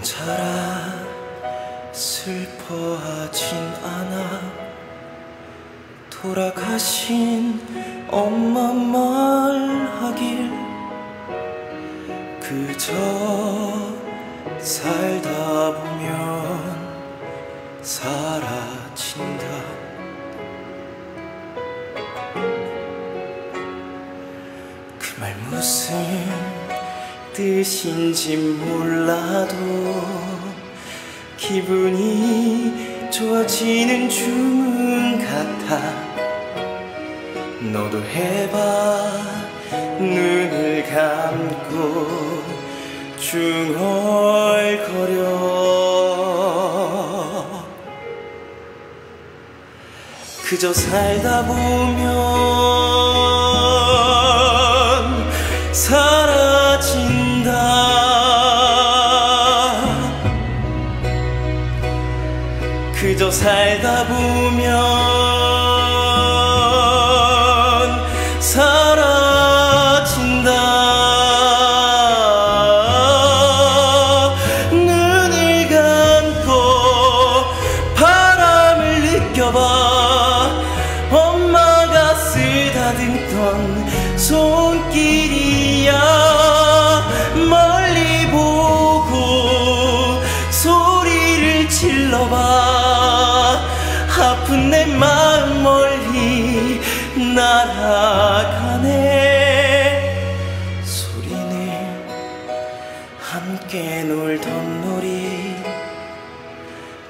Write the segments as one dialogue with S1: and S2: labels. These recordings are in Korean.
S1: 살아 슬퍼하진 않아. 돌아가신 엄마 말하길 그저 살다 보면 사라진다. 그 말 무슨 뜻인지 몰라도 기분이 좋아지는 주문 같아. 너도 해봐 눈을 감고 중얼거려. 그저 살다 보면 사 살다 보면 사라진다. 눈을 감고 바람을 느껴봐. 엄마가 쓰다듬던 손길이야. 멀리 보고 소리를 질러봐 날아가네. 소리는 함께 놀던 놀이.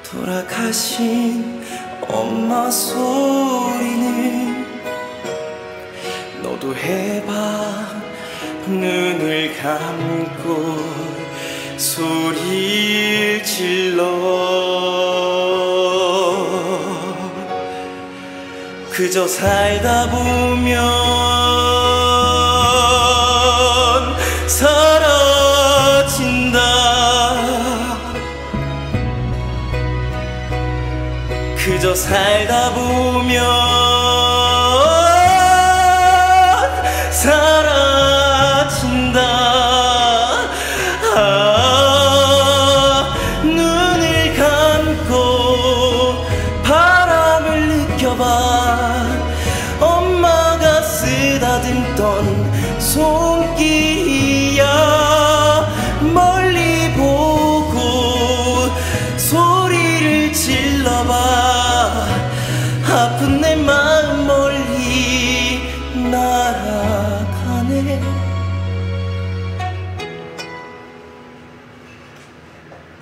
S1: 돌아가신 엄마 소리는 너도 해봐. 눈을 감고 소리를 질러 그저 살다 보면 사라진다. 그저 살다 보면 사라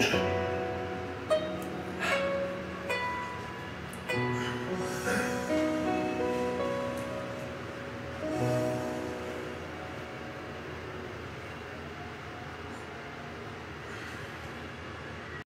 S1: you.